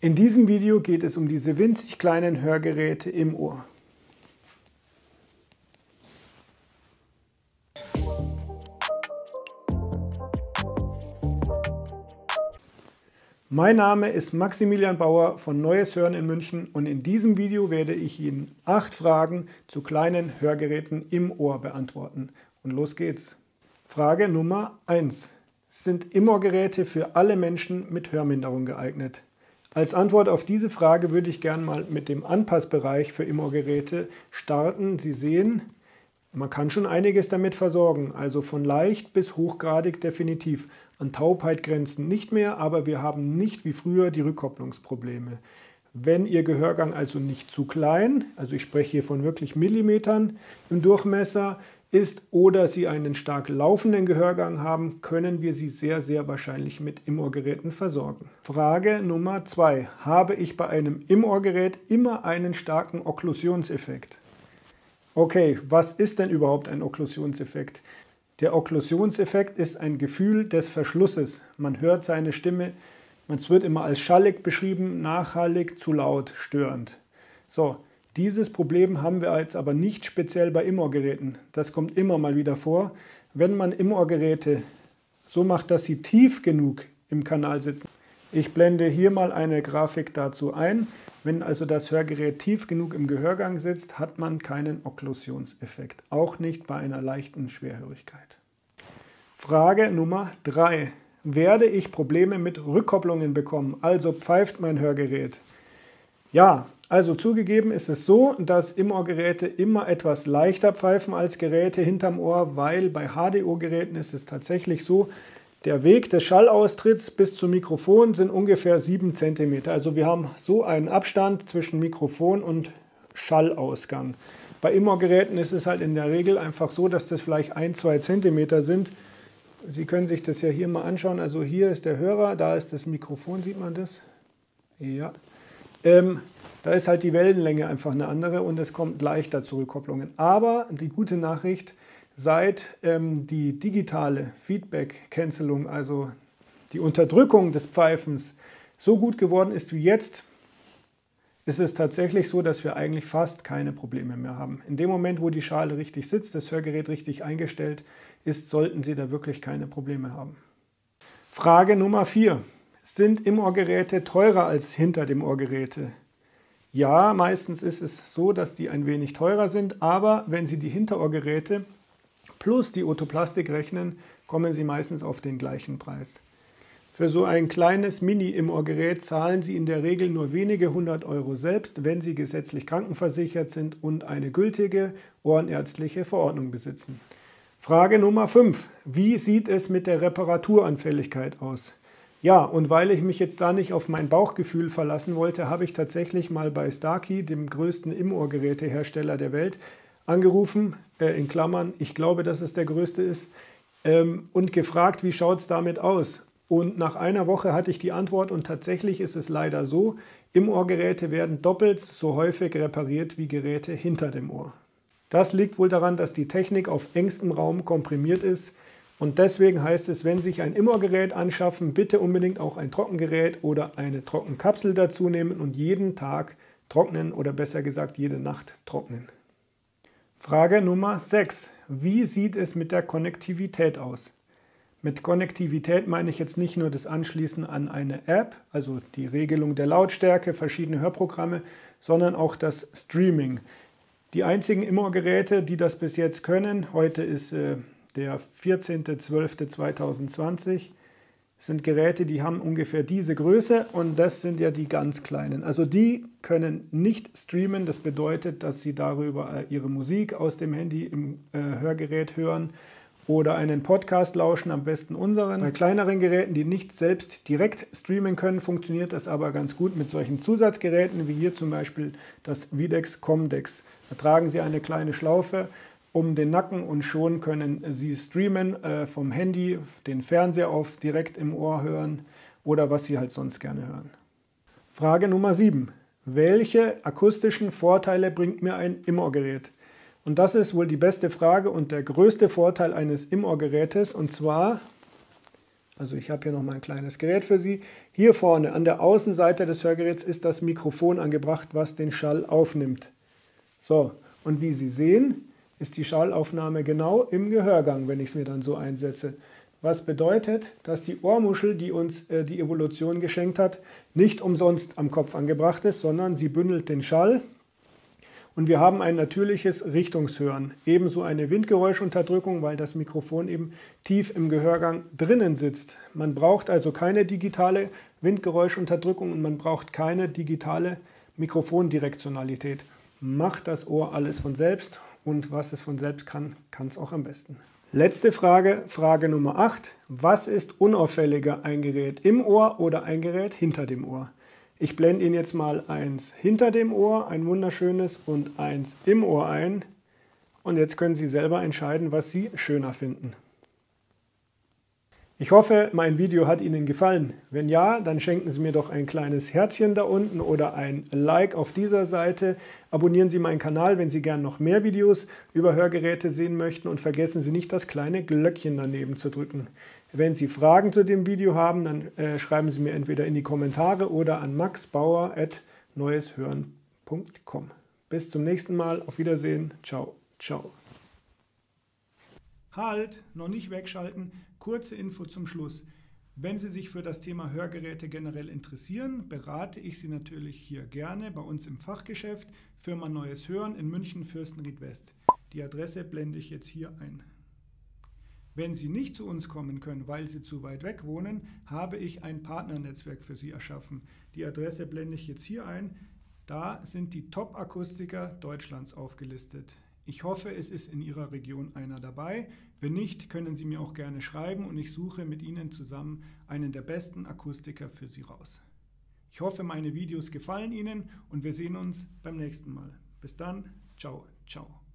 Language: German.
In diesem Video geht es um diese winzig kleinen Hörgeräte im Ohr. Mein Name ist Maximilian Bauer von Neues Hören in München und in diesem Video werde ich Ihnen acht Fragen zu kleinen Hörgeräten im Ohr beantworten. Und los geht's. Frage Nummer 1. Sind Im-Ohr-Geräte für alle Menschen mit Hörminderung geeignet? Als Antwort auf diese Frage würde ich gerne mal mit dem Anpassbereich für Immo-Geräte starten. Sie sehen, man kann schon einiges damit versorgen, also von leicht bis hochgradig definitiv. An Taubheit grenzen nicht mehr, aber wir haben nicht wie früher die Rückkopplungsprobleme. Wenn Ihr Gehörgang also nicht zu klein, also ich spreche hier von wirklich Millimetern im Durchmesser, ist oder Sie einen stark laufenden Gehörgang haben, können wir Sie sehr, sehr wahrscheinlich mit Im-Ohr-Geräten versorgen. Frage Nummer 2. Habe ich bei einem Im-Ohr-Gerät immer einen starken Okklusionseffekt? Okay, was ist denn überhaupt ein Okklusionseffekt? Der Okklusionseffekt ist ein Gefühl des Verschlusses. Man hört seine Stimme, es wird immer als schallig beschrieben, nachhallig, zu laut, störend. So, dieses Problem haben wir jetzt aber nicht speziell bei Im-Ohr-Geräten. Das kommt immer mal wieder vor. Wenn man Im-Ohr-Geräte so macht, dass sie tief genug im Kanal sitzen. Ich blende hier mal eine Grafik dazu ein. Wenn also das Hörgerät tief genug im Gehörgang sitzt, hat man keinen Okklusionseffekt. Auch nicht bei einer leichten Schwerhörigkeit. Frage Nummer 3. Werde ich Probleme mit Rückkopplungen bekommen? Also pfeift mein Hörgerät? Ja, also zugegeben ist es so, dass Im-Ohr-Geräte immer etwas leichter pfeifen als Geräte hinterm Ohr, weil bei HDO-Geräten ist es tatsächlich so, der Weg des Schallaustritts bis zum Mikrofon sind ungefähr 7 cm. Also wir haben so einen Abstand zwischen Mikrofon und Schallausgang. Bei Im-Ohr-Geräten ist es halt in der Regel einfach so, dass das vielleicht 1-2 cm sind. Sie können sich das ja hier mal anschauen. Also hier ist der Hörer, da ist das Mikrofon, sieht man das? Ja. Ähm, da ist halt die Wellenlänge einfach eine andere und es kommt leichter zu Rückkopplungen. Aber die gute Nachricht, seit ähm, die digitale Feedback-Cancelung, also die Unterdrückung des Pfeifens, so gut geworden ist wie jetzt, ist es tatsächlich so, dass wir eigentlich fast keine Probleme mehr haben. In dem Moment, wo die Schale richtig sitzt, das Hörgerät richtig eingestellt ist, sollten Sie da wirklich keine Probleme haben. Frage Nummer 4. Sind Im-Ohr-Geräte teurer als hinter dem Ohrgeräte? Ja, meistens ist es so, dass die ein wenig teurer sind, aber wenn Sie die Hinterohrgeräte plus die Otoplastik rechnen, kommen Sie meistens auf den gleichen Preis. Für so ein kleines Mini-Im-Ohr-Gerät zahlen Sie in der Regel nur wenige hundert Euro selbst, wenn Sie gesetzlich krankenversichert sind und eine gültige ohrenärztliche Verordnung besitzen. Frage Nummer 5. Wie sieht es mit der Reparaturanfälligkeit aus? Ja, und weil ich mich jetzt da nicht auf mein Bauchgefühl verlassen wollte, habe ich tatsächlich mal bei Starkey, dem größten Im-Ohr-Gerätehersteller der Welt, angerufen, äh, in Klammern, ich glaube, dass es der größte ist, ähm, und gefragt, wie schaut es damit aus? Und nach einer Woche hatte ich die Antwort und tatsächlich ist es leider so, Im-Ohr-Geräte werden doppelt so häufig repariert wie Geräte hinter dem Ohr. Das liegt wohl daran, dass die Technik auf engstem Raum komprimiert ist, und deswegen heißt es, wenn Sie sich ein Immergerät anschaffen, bitte unbedingt auch ein Trockengerät oder eine Trockenkapsel dazu nehmen und jeden Tag trocknen oder besser gesagt jede Nacht trocknen. Frage Nummer 6. Wie sieht es mit der Konnektivität aus? Mit Konnektivität meine ich jetzt nicht nur das Anschließen an eine App, also die Regelung der Lautstärke, verschiedene Hörprogramme, sondern auch das Streaming. Die einzigen Immergeräte, die das bis jetzt können, heute ist äh, der 14.12.2020 sind Geräte, die haben ungefähr diese Größe und das sind ja die ganz kleinen. Also die können nicht streamen, das bedeutet, dass sie darüber ihre Musik aus dem Handy im äh, Hörgerät hören oder einen Podcast lauschen, am besten unseren. Bei kleineren Geräten, die nicht selbst direkt streamen können, funktioniert das aber ganz gut mit solchen Zusatzgeräten wie hier zum Beispiel das Videx Comdex. Da tragen Sie eine kleine Schlaufe um den Nacken und schon können Sie streamen äh, vom Handy, den Fernseher auf, direkt im Ohr hören oder was Sie halt sonst gerne hören. Frage Nummer 7. Welche akustischen Vorteile bringt mir ein Im-Ohr-Gerät? Und das ist wohl die beste Frage und der größte Vorteil eines Im-Ohr-Gerätes und zwar Also ich habe hier noch mal ein kleines Gerät für Sie. Hier vorne an der Außenseite des Hörgeräts ist das Mikrofon angebracht, was den Schall aufnimmt. So, und wie Sie sehen, ist die Schallaufnahme genau im Gehörgang, wenn ich es mir dann so einsetze. Was bedeutet, dass die Ohrmuschel, die uns äh, die Evolution geschenkt hat, nicht umsonst am Kopf angebracht ist, sondern sie bündelt den Schall und wir haben ein natürliches Richtungshören. Ebenso eine Windgeräuschunterdrückung, weil das Mikrofon eben tief im Gehörgang drinnen sitzt. Man braucht also keine digitale Windgeräuschunterdrückung und man braucht keine digitale Mikrofondirektionalität. Macht das Ohr alles von selbst und was es von selbst kann, kann es auch am besten. Letzte Frage, Frage Nummer 8. Was ist unauffälliger, ein Gerät im Ohr oder ein Gerät hinter dem Ohr? Ich blende Ihnen jetzt mal eins hinter dem Ohr, ein wunderschönes, und eins im Ohr ein. Und jetzt können Sie selber entscheiden, was Sie schöner finden. Ich hoffe, mein Video hat Ihnen gefallen. Wenn ja, dann schenken Sie mir doch ein kleines Herzchen da unten oder ein Like auf dieser Seite. Abonnieren Sie meinen Kanal, wenn Sie gern noch mehr Videos über Hörgeräte sehen möchten und vergessen Sie nicht, das kleine Glöckchen daneben zu drücken. Wenn Sie Fragen zu dem Video haben, dann äh, schreiben Sie mir entweder in die Kommentare oder an maxbauer.neueshören.com. Bis zum nächsten Mal. Auf Wiedersehen. Ciao. Ciao. Halt, noch nicht wegschalten. Kurze Info zum Schluss. Wenn Sie sich für das Thema Hörgeräte generell interessieren, berate ich Sie natürlich hier gerne bei uns im Fachgeschäft Firma Neues Hören in München Fürstenried West. Die Adresse blende ich jetzt hier ein. Wenn Sie nicht zu uns kommen können, weil Sie zu weit weg wohnen, habe ich ein Partnernetzwerk für Sie erschaffen. Die Adresse blende ich jetzt hier ein. Da sind die Top-Akustiker Deutschlands aufgelistet. Ich hoffe, es ist in Ihrer Region einer dabei. Wenn nicht, können Sie mir auch gerne schreiben und ich suche mit Ihnen zusammen einen der besten Akustiker für Sie raus. Ich hoffe, meine Videos gefallen Ihnen und wir sehen uns beim nächsten Mal. Bis dann, ciao, ciao.